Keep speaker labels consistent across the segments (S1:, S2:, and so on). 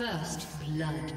S1: First blood.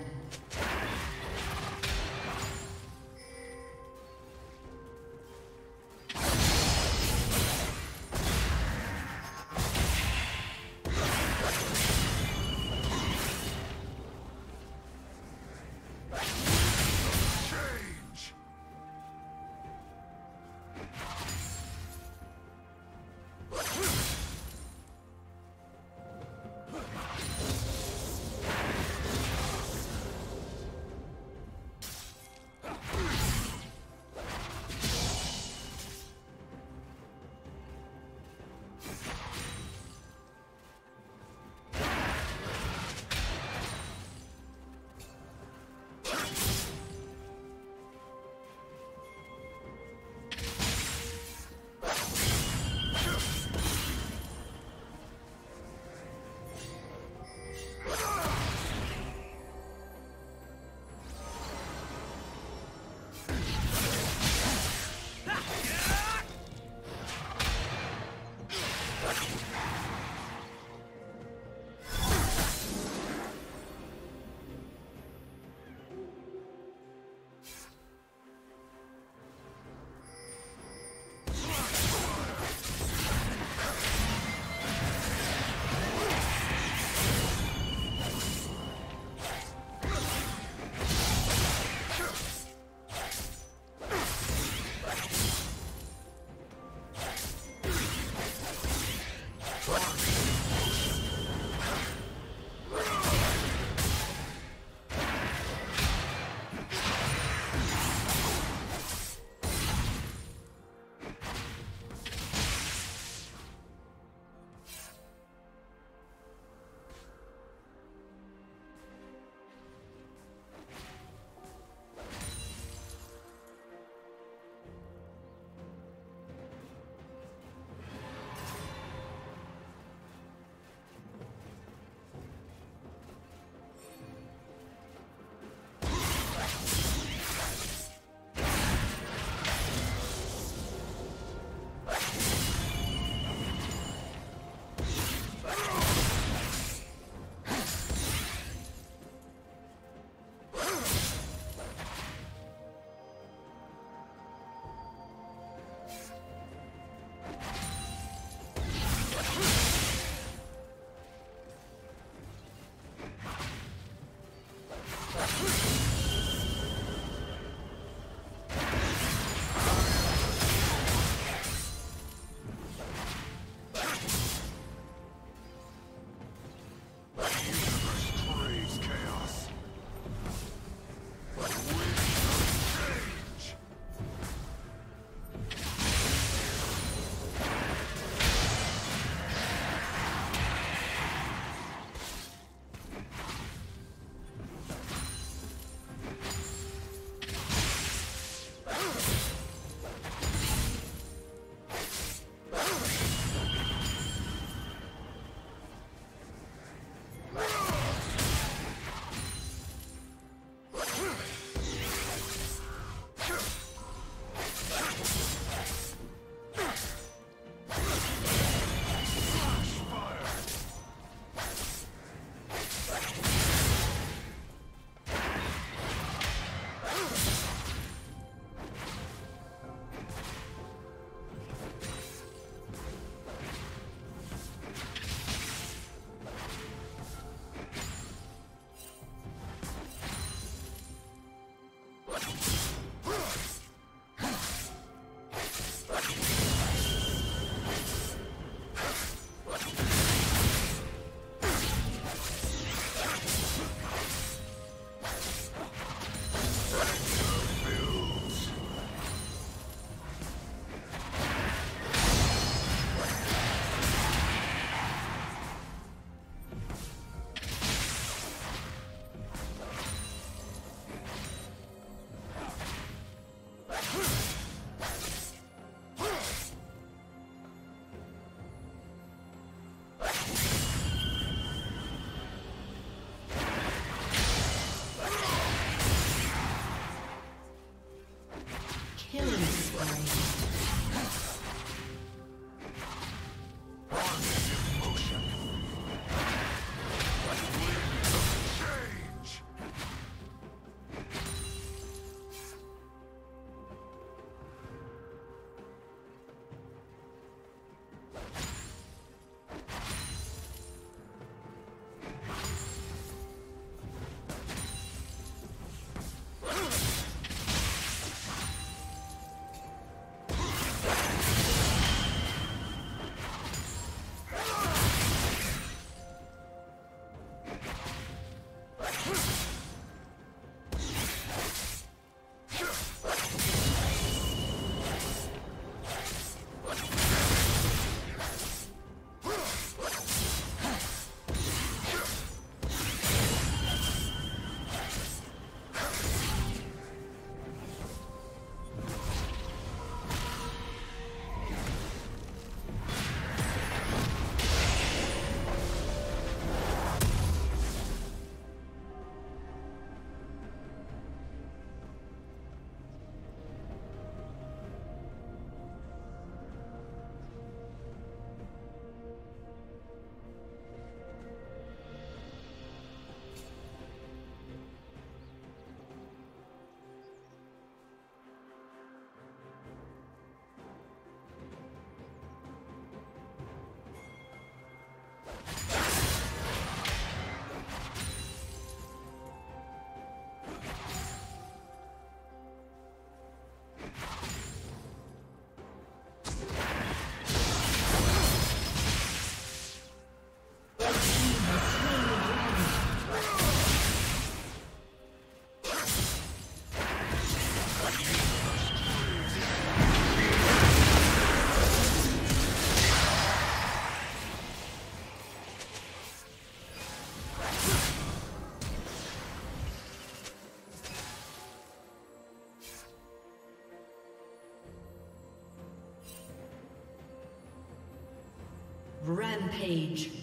S2: Rampage.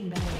S2: Slain Baron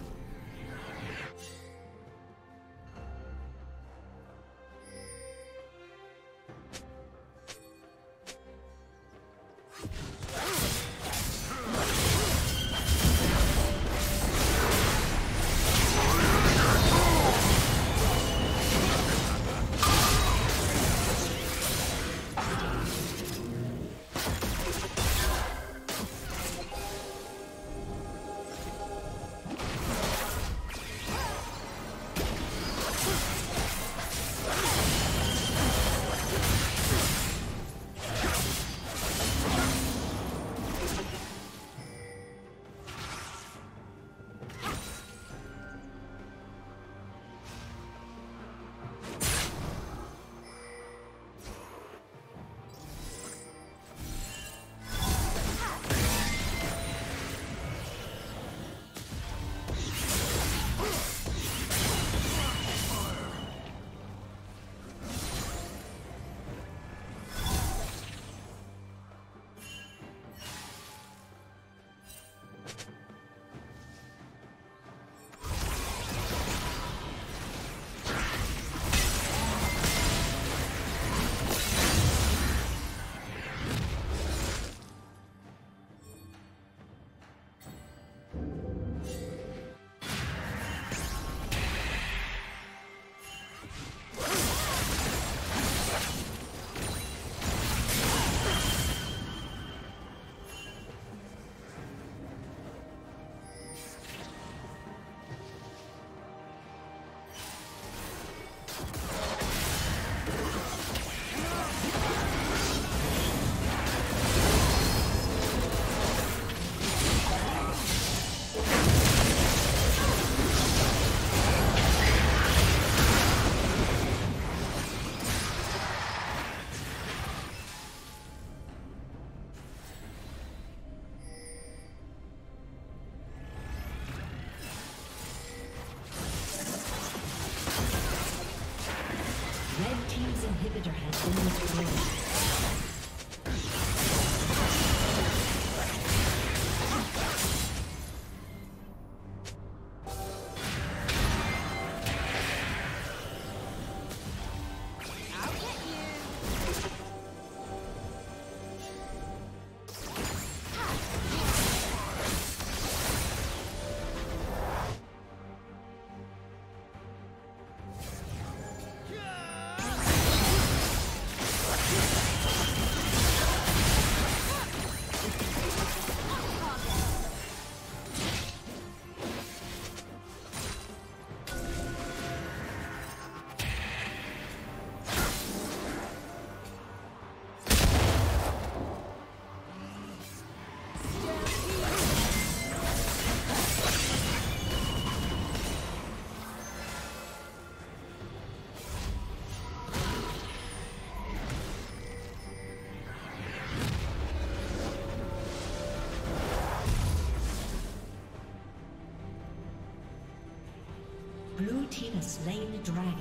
S2: Slain the dragon.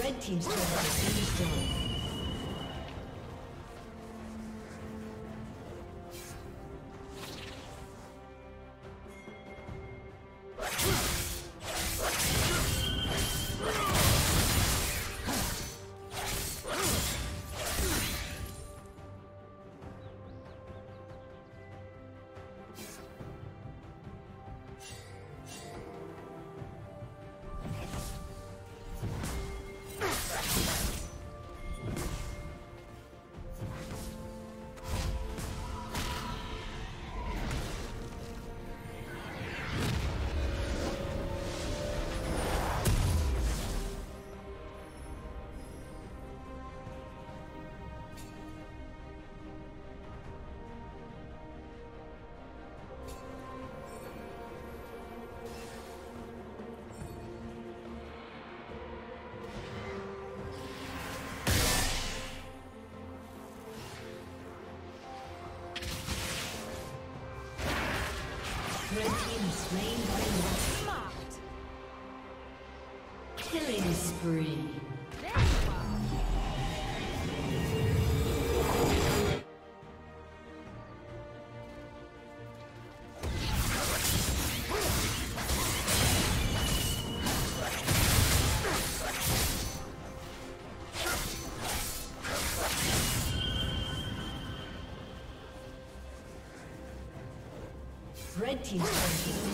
S2: Red Team's turret has been slain by Killing spree. Red Team's